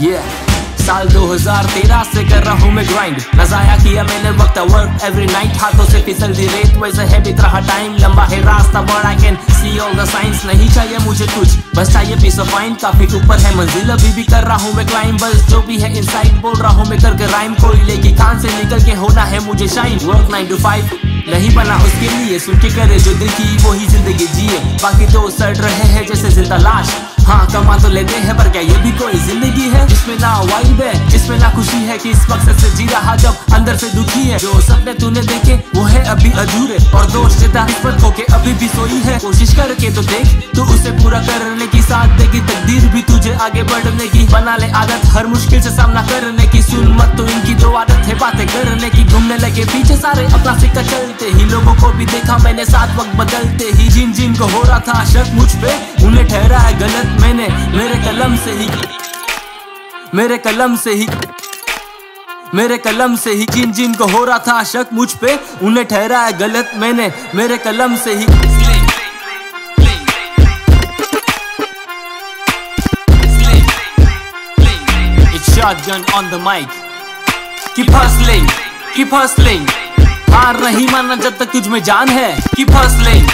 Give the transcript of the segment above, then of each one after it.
Yeah. साल 2013 से कर रहा हूँ मैं ग्राइंड न जाया किया मैंने वक्त वर्क एवरी नाइट हाथों से फिसल दी रेत वैसे है बीत रहा टाइम लंबा है रास्ता, बड़ा I can see all the science नहीं चाहिए मुझे कुछ, बस चाहिए पीस ऑफ़ माइंड काफ़ी ऊपर है मंजिल, अभी भी कर रहा हूँ मैं क्लाइंब बस जो भी है इनसाइड बोल रहा हूँ मैं करके राइम कोई लेगी कान से निकल के होना है मुझे shine work nine to five नहीं बना उसके लिए। सुन के करे जो दिल की वो ही ज़िंदगी जिए। बाकी तो सड़ रहे हैं जैसे ज़िंदा लाश। हाँ कमा तो लेते हैं, पर क्या ये भी कोई ज़िंदगी? जिसमें ना वाइब है जिसमें ना खुशी है कि इस मकसद से जी रहा जब अंदर से दुखी है। जो सपने तूने देखे, वो है अभी अधूरे। और दोस्त किस्मत को के अभी भी सोई है। कोशिश करके तो देख, तू उसे पूरा करने की साथ देगी तकदीर भी तुझे आगे बढ़ने की। बना ले आदत, हर मुश्किल से सामना करने की। सुन मत तो इनकी दो आदत है बातें करने की। घूमने लगे पीछे सारे अपना सिक्का चलते ही। लोगों को भी देखा मैंने, साथ वक्त बदलते ही। जिन जिन को हो रहा था शक मुझ पे, उन्हें ठहरा है गलत मैंने मेरे कलम से ही। मेरे कलम से ही मेरे कलम से ही जिन जिन को हो रहा था शक मुझ पे उन्हें ठहरा है गलत मैंने मेरे कलम से ही shotgun on the mic. Keep hustling, keep hustling. हार नहीं मानना जब तक तुझ में जान है Keep hustling,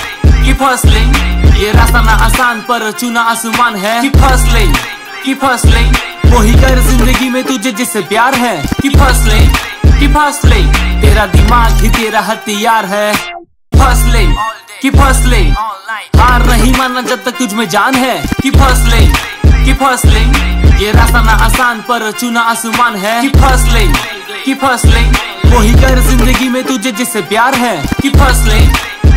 keep hustling. ये रास्ता ना आसान पर चुना आसमान है Keep hustling, keep hustling. वही कर ज़िंदगी में तुझे जिससे प्यार है। कि फसले कि फसले तेरा दिमाग ही तेरा हथियार है। फसले कि फसले हार नहीं मानना जब तक तुझ में जान है। कि फसले कि फसले ये रास्ता ना आसान, पर चुना आसमान है। कि फसले कि फसले वही कर ज़िंदगी में तुझे जिससे प्यार है। कि फसले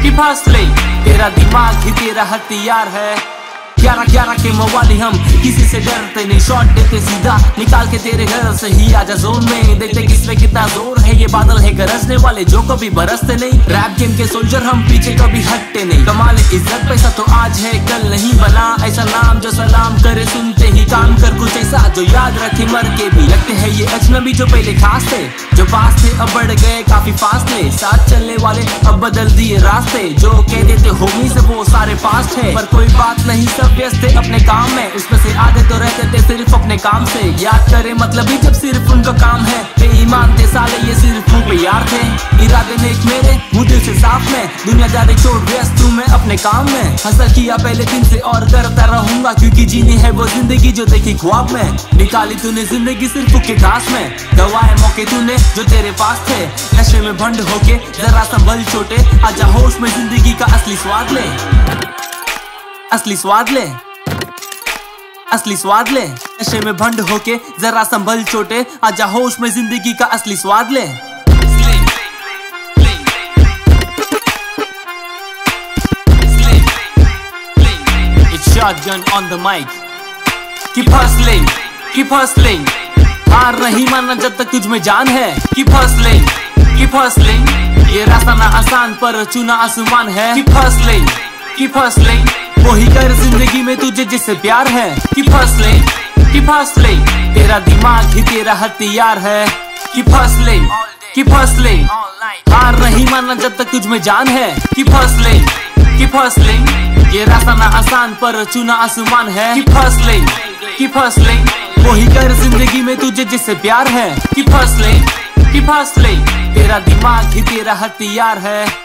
कि फसले तेरा दिमाग ही तेरा हथियार है। ग्यारह ग्यारह के मवाली हम। किसी से डरते नहीं शॉट देते सीधा। निकाल के तेरे घर से ही आजा जोन में। देखते किसमें कितना ज़ोर है, ये बादल है गरजने वाले, जो कभी बरसते नहीं। रैप गेम के सोल्जर हम, पीछे कभी हटते नहीं। कमाल इज़्ज़त पैसा तो आज है, कल नहीं बना। ऐसा नाम जो सलाम करे, सुनते ऐसा जो याद रखे मर के भी। लगते हैं ये अजनबी जो पहले खास थे। जो पास थे, अब बढ़ गए काफ़ी फास्ट थे। साथ चलने वाले अब बदल दिए रास्ते। जो कह देते होमी से वो सारे पास्ट है पर कोई बात नहीं, सब व्यस्त थे अपने काम में। उसमें से आधे तो रहते थे सिर्फ़ अपने काम से याद करे मतलब ही जब सिर्फ़ उनका काम है। बेईमान थे साले, ये सिर्फ़ पे यार थे। इरादे नेक मेरे दिल से साफ़ में। दुनियादारी छोड़ व्यस्त हूँ मैं अपने काम में। हसल किया पहले दिन से और करता रहूँगा, क्योंकि जीनी है वो ज़िंदगी जो देखी ख्वाब में। निकाली तूने ज़िंदगी सिर्फ़ के घास में। गवाए मौके तूने जो तेरे पास थे। नशे में भंड होके जरा संभल छोटे। आजा होश में ज़िंदगी का असली स्वाद ले। असली स्वाद ले। असली स्वाद ले। नशे में भंड होके जरा संभल छोटे आजा होश में ज़िंदगी का असली स्वाद ले shotgun on the mic. Keep hustling, keep hustling. हार नहीं मानना जब तक तुझ में जान है Keep hustling, keep hustling. ये रास्ता ना आसान पर चुना आसमान है Keep hustling, keep hustling. वही कर ज़िंदगी में तुझे जिससे प्यार है Keep hustling, की फ़र्स्ट तेरा दिमाग ही तेरा हथियार है कि फसले लेन कि फ़र्स्ट हार नहीं मानना जब तक तुझ में जान है कि फसले लेन कि फ़र्स्ट ये रास्ता ना आसान पर चुना आसमान है कि फ़र्स्ट लेन कि फ़र्स्ट लेन वही कर ज़िंदगी में तुझे जिससे प्यार है कि फसले लेन कि फ़र्स्ट तेरा दिमाग ही तेरा हथियार है